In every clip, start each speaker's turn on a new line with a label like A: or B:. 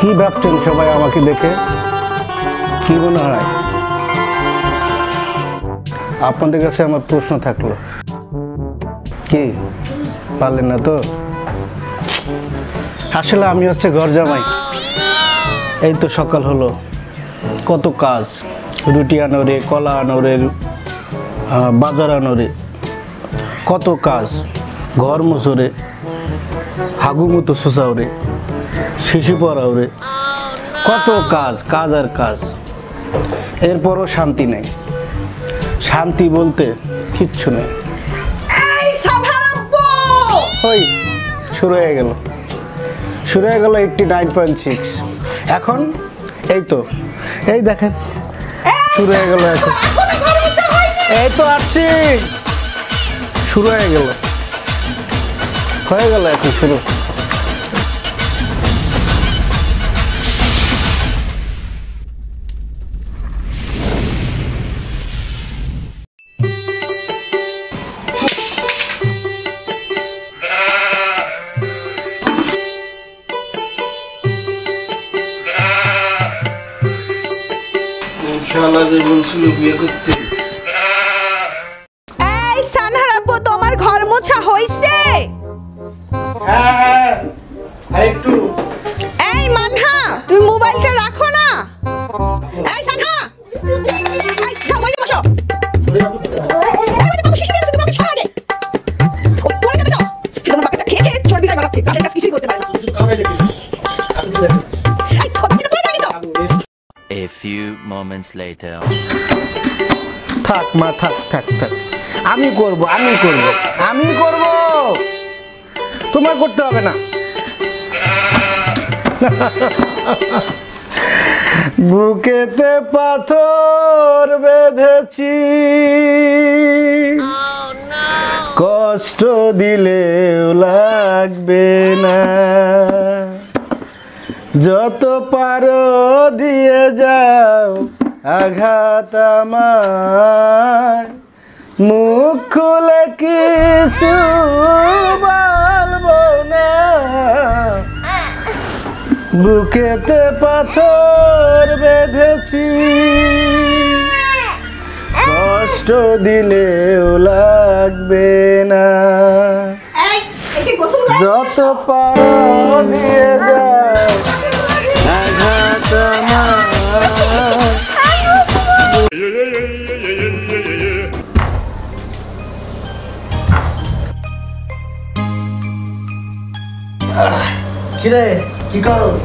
A: কি ভাবছেন সবাই আমাকে দেখে? কি মনে হয়? আপনাদের কাছে আমার প্রশ্ন থাকল। কি? পারলেন না তো? আসলে আমি হচ্ছে ঘর জামাই এই তো সকাল হলো। কত কাজ। রুটি আনোরে, কলা আনোরে বাজার আনোরে। কত কাজ। ঘর মুসরে হাগু মতো শিশু পড়াওরে কত কাজ কাজ আর কাজ। এরপরও শান্তি নেই। শান্তি বলতে কিচ্ছু নেই। ওই শুরু হয়ে গেল। শুরু হয়ে গেল এইটটি নাইন পয়েন্ট সিক্স। এখন এই তো। এই দেখেন শুরু হয়ে গেল এখন। এই তো আসছি শুরু হয়ে গেল। হয়ে গেল এখন শুরু। ইনশাআল্লাহ আল্লাহ বলছিল বিয়ে করতে।
B: Moments later.
A: থাক মা, থাক থাক থাক। আমি করব আমি করব আমি করব। তোমার করতে হবে না। বুকেতে পাথর বেঁধেছি। কষ্ট দিলেও লাগবে না। যত পারো দিয়ে যাও। আঘাত আমার। মুখ খুলে কিছু বলব না। বুকেতে পাথর বেঁধেছি। কষ্ট দিলেও লাগবে না। যত পারো দিয়ে যাও
C: কিরে, কি করস?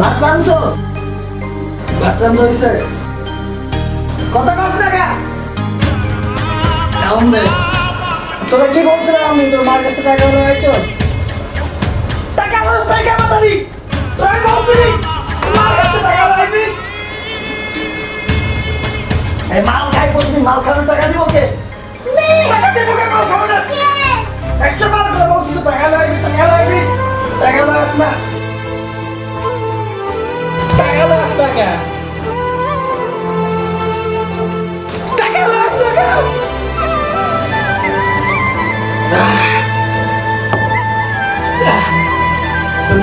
C: ভাত রান্ধছস ভাত রান্ধ হইছে? কত কস টাকা কেমন দে। তোরা কি বলছিলাম আমি? তোর মার কাছে টাকা আইছস টাকা হলো টাকা মাতারি? তোরা বলছিলি মার কাছে টাকা হলো এই মাল খাই বলছিলি, মাল খাওয়ার টাকা দিব কে?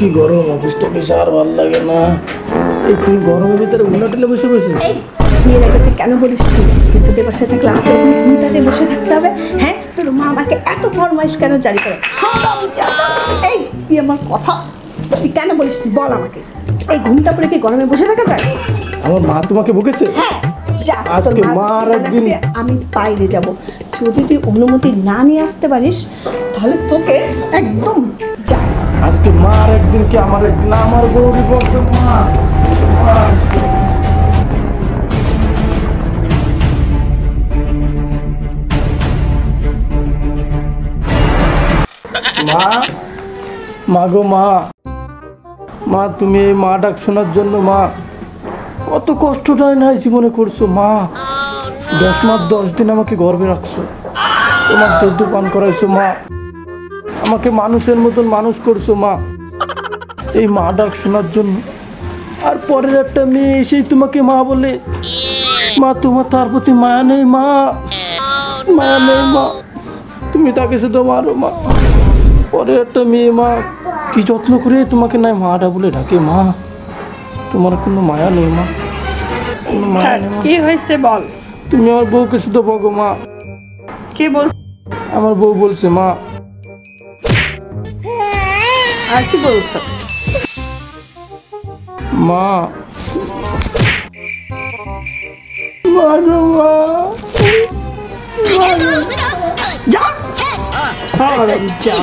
C: কি
A: গরম? অফিস টফিস আর ভালো লাগে না। এই তুই গরমের ভিতরে উনাটিলে বসে বসে
D: বিয়ের আগে তুই কেন বলিস তুই যে তোদের বাসায় থাকলে আমাকে এরকম ঘুমটাতে বসে থাকতে হবে? হ্যাঁ? তোর মা আমাকে এত ফরমাইশ কেন জারি করে। এই তুই আমার কথা তুই কেন বলিস তুই বল আমাকে। এই ঘুমটা পরে কি গরমে বসে থাকা যায়?
A: আমার মা তোমাকে বকেছে?
D: হ্যাঁ
E: আজকে মার একদিন-
D: আমি বাইরে যাব। যদি তুই অনুমতি না নিয়ে আসতে পারিস তাহলে তোকে একদম যা।
E: আজকে মার একদিন কি আমার একদিন? আমার গৌরী বলতো মা। মা মা গো মা। মা তুমি এই মা ডাক শোনার জন্য মা কত কষ্টটাই নাই জীবনে করছ মা। দশ মাস দশ দিন আমাকে গর্বে রাখছো তোমার দুধ পান করাইছো মা। আমাকে মানুষের মতন মানুষ করছ মা। এই মা ডাক শোনার জন্য। আর পরের একটা মেয়ে এসেই তোমাকে মা বলে মা তোমার তার প্রতি মায়া নেই মা। মায়া নেই মা। তুমি তাকে শুধু মারো মা। পরের একটা মেয়ে মা কি যত্ন করে তোমাকে নাই মাটা বলে ডাকে মা? তোমার কোনো মায়া নেই মা। কোনো মায়া নেই মা।
F: কি হয়েছে বল?
E: তুমি আমার বউকে শুধু বগো মা।
F: কি বল
E: আমার বউ বলছে মা
F: আর কি বলছো
E: মা মা গো মা
D: যা হারাম যা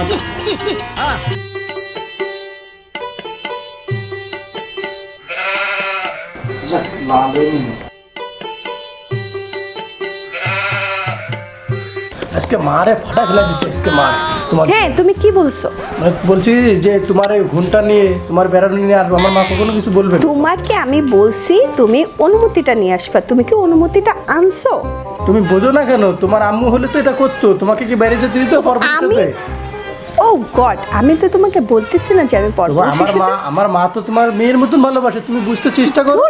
E: আজকে মারে ফাটা খেলা দিছে আজকে মা তোমার
D: হ্যাঁ তুমি কি বলছো?
E: মানে বলছি যে তোমার এই ঘুমটা নিয়ে তোমার বেড়ানো নিয়ে আর আমার মা কখনো কিছু বলবে না।
D: তোমাকে আমি বলছি তুমি অনুমতিটা নিয়ে আসবা। তুমি কি অনুমতিটা আনছো?
E: তুমি বোঝো না কেন? তোমার আম্মু হলে তো এটা করতো। তোমাকে কি বাইরে যেতে দিত
D: আমি
E: পরবর্তীতে
D: ও গড আমি তো তোমাকে বলতেছি না যে আমি
E: তোমার আমার
D: পরবর্তী
E: মা আমার মা তো তোমার মেয়ের মতন ভালোবাসে। তুমি বুঝতে চেষ্টা করো।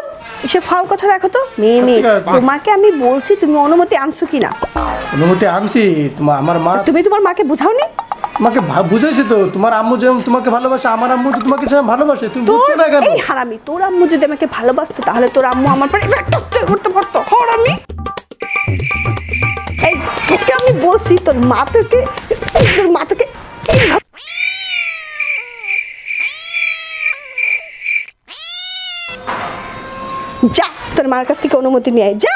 D: এসে ফাও কথা রাখো তো। মেয়ে মেয়ে।
E: সত্যি কথা।
D: তোমাকে আমি বলছি তুমি অনুমতি আনছো কিনা?
E: অনুমতি আনছি। তোমার আমার মা
D: তুমি তোমার মাকে বুঝাওনি?
E: তোমাকে বুঝাইছে তো? তোমার আম্মু যেমন তোমাকে ভালোবাসে আমার আম্মু তো তোমাকে সেরকম ভালোবাসে তুমি বুঝছ না কেন?
D: এই হারামি তোর আম্মু যদি আমাকে ভালোবাসতো তাহলে তোর আম্মু আমার পরে টর্চার করতে পারতো। হারামি। এই তোকে আমি বলছি তোর মা তোকে তোর মা তোকে যা তোর মার কাছ থেকে অনুমতি নিয়ে যা।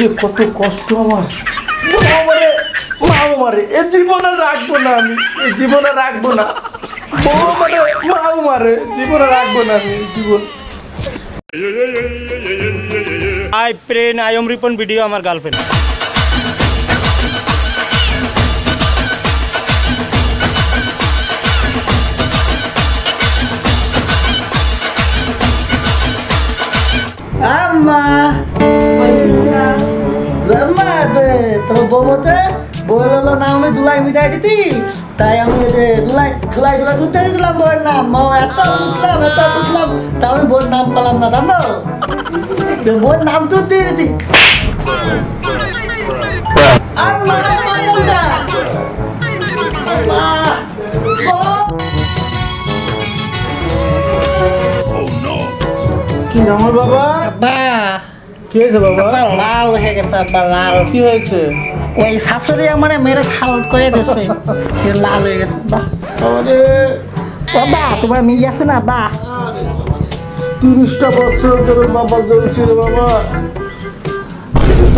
E: যে কত কষ্ট আমার। আমারে মাও মারে এ জীবনে রাখব না আমি এ জীবনে রাখব না। বউ মানে মাও মারে জীবনে রাখব না আমি জীবন।
G: আই প্রেন আই এম রিপন ভিডিও আমার গার্লফ্রেন্ড
C: আম্মা। বউতে বলল না আমি দুলাই মিটাই দিতি। তাই আমি এই যে দুলাই দুলাই দুলাই দুধতে দিলাম বউয়ের নাম। মা এত বুঝলাম এত বুঝলাম। তা আমি বউয়ের নাম পেলাম না জানো? তো বউয়ের নাম তো দিয়ে দিতি। আম্মা মাইন্দা আম্মা বউ।
A: কি আমার বাবা?
C: আব্বা
A: কি হয়েছে বাবা?
C: লাল হয়ে গেছে আব্বা লাল।
A: কি হয়েছে?
C: ওই শাশুড়ি আমার মেরে খাল করে দিয়েছে। লাল হয়ে গেছে। বা বাবা তোমার মেয়ে আছে না? বা
A: তিরিশটা বছর ধরে বাবা জ্বলছিল বাবা।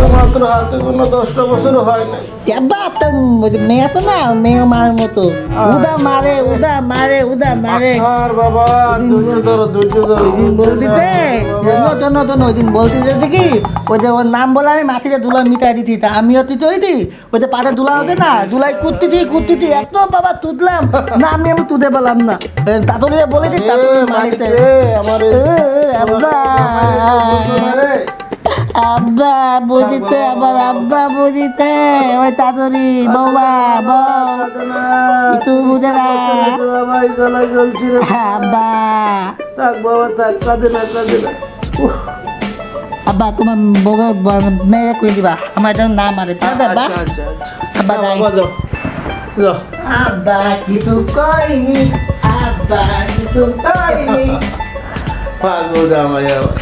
A: কিন্তু মাত্র হাতে কোনো দশটা বছর হয় নাই।
C: বাবা তো মেয়ে তো না মেয়ে মার মতো। উদা মারে উদা মারে উদা মারে।
A: আর বাবা ধৈর্য ধরো ধৈর্য ধরো
C: ওই দিন বলতিতে নতুন নতুন ওই দিন বলতিতে দেখি ওই যে ওর নাম বলে আমি মাটিতে দুলা মিটাই দিতি তা আমিও তুই তৈরি ওই যে পাড়ে দুলা হতে না দুলাই কুত্তিতি কুত্তিতি এত বাবা তুদলাম না আমি আমি তুদে পেলাম না। তাতলিয়ে বলে দি
A: এ,
C: মারিতে।
A: আমার
C: আব্বা।
A: আরে,
C: আব্বা বুঝিতে আবার আব্বা বুঝিতে ওই তাতরি বৌবা বউ ইতু বুঝে না
A: বাবা এই গলায় জ্বলছি রে
C: আব্বা
A: থাক বাবা থাক কাঁদে না কাঁদে না উহ,
C: আব্বা তোমার বউকে ব- মেয়ে কই দিবা আমার এটা নাম মারে তাই আব্বা
A: আচ্ছা আচ্ছা আচ্ছা
C: আব্বা
A: যাও,
C: যাই
A: বাবা যাও যাও
C: আব্বা কিছু কইনি আব্বা কিছু কইনি
A: পাগল জামাই আমার